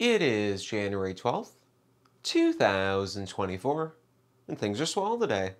It is January 12th, 2024, and things are swell today.